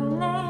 lonely.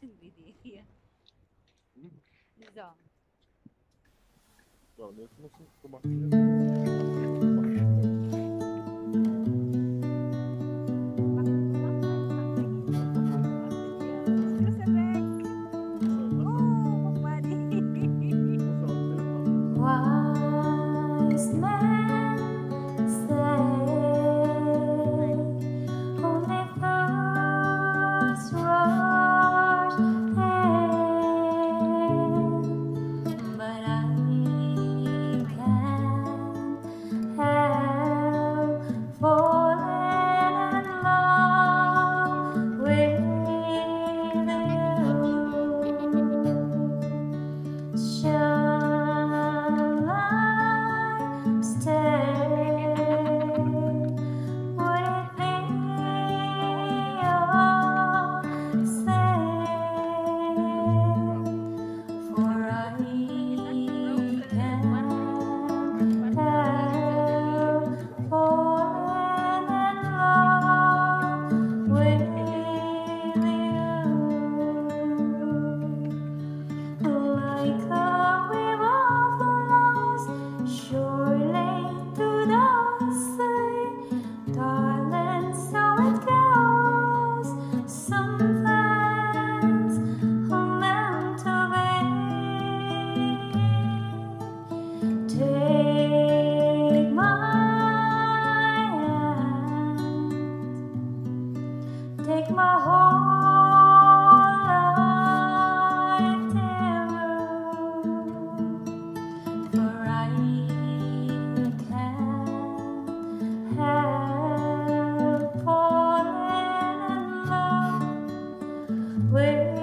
sendiri. Güzel. Ya ne nasıl kumak? place.